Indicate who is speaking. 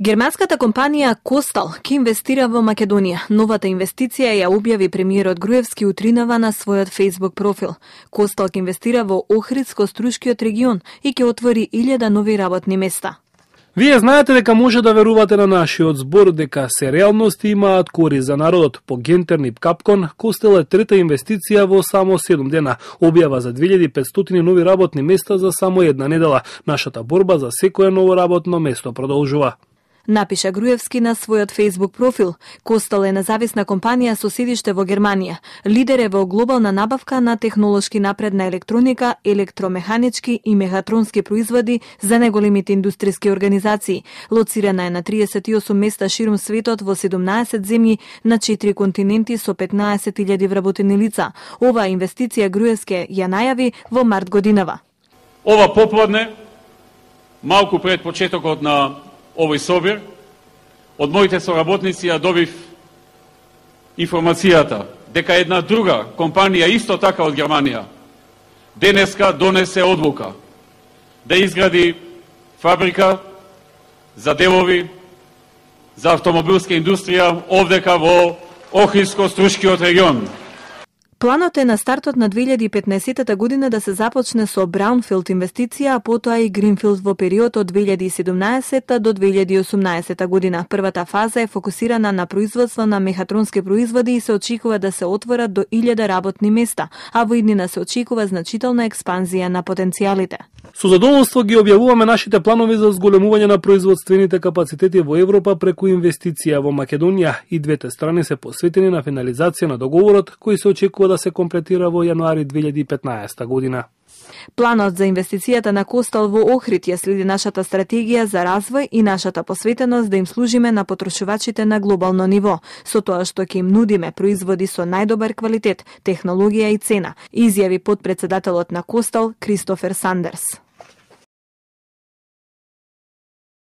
Speaker 1: Германската компанија Костал ке инвестира во Македонија. Новата инвестиција ја објави премиерот Груевски утринава на својот Facebook профил. Костал ке инвестира во Охридско-Струшкиот регион и ќе отвори 1000 нови работни места.
Speaker 2: Вие знаете дека може да верувате на нашиот збор дека се реалности имаат кори за народот. По гентерни Капкон, Костел е трета инвестиција во само 7 дена. Објава за 2500 нови работни места за само една недела. Нашата борба за секое ново работно место продолжува
Speaker 1: напиша Груевски на својот Facebook профил. Костел е независна компанија со седиште во Германија. Лидер е во глобална набавка на технолошки напредна електроника, електромеханички и мехатронски производи за неголемите индустријски организации. Лоцирана е на 38 места ширум светот во 17 земји на 4 континенти со 15.000 вработени лица. Оваа инвестиција Груевски ја најави во март годинава.
Speaker 3: Ова попладне, малку пред почетокот на овој собир, од моите соработници ја добив информацијата дека една друга компанија исто така од Германија денеска донесе одлука да изгради фабрика за делови за автомобилска индустрија овдека во Охридско-Струшкиот регион.
Speaker 1: Планот е на стартот на 2015 година да се започне со Браунфилд инвестиција, а потоа и Гринфилд во период од 2017 до 2018 година. Првата фаза е фокусирана на производство на мехатронски производи и се очекува да се отворат до 1000 работни места, а во иднина се очекува значителна експанзија на потенцијалите.
Speaker 2: Со задоволство ги објавуваме нашите планови за зголемување на производствените капацитети во Европа преку инвестиција во Македонија и двете страни се посветени на финализација на договорот кој се очекува да Да се комплетира во јануари 2015 година.
Speaker 1: Планот за инвестицијата на Костал во Охрид ја следи нашата стратегија за развој и нашата посветеност да им служиме на потрошувачите на глобално ниво, со тоа што ќе им нудиме производи со најдобар квалитет, технологија и цена, изјави подпредседателот на Костал Кристофер Сандерс.